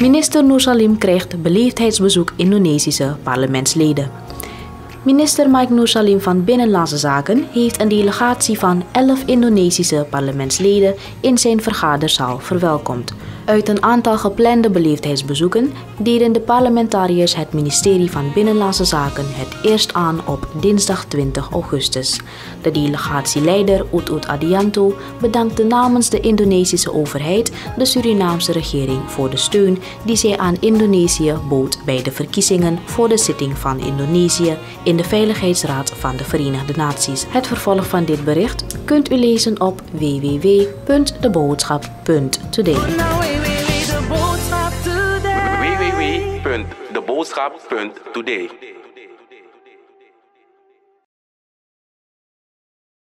Minister Noorsalim krijgt beleefdheidsbezoek Indonesische parlementsleden. Minister Mike Noorsalim van Binnenlandse Zaken heeft een delegatie van 11 Indonesische parlementsleden in zijn vergaderzaal verwelkomd. Uit een aantal geplande beleefdheidsbezoeken deden de parlementariërs het ministerie van Binnenlandse Zaken het eerst aan op dinsdag 20 augustus. De delegatieleider Ut Ut Adianto bedankte namens de Indonesische overheid de Surinaamse regering voor de steun die zij aan Indonesië bood bij de verkiezingen voor de zitting van Indonesië in de Veiligheidsraad van de Verenigde Naties. Het vervolg van dit bericht kunt u lezen op www.deboodschap.today. Www.deboodschap.today.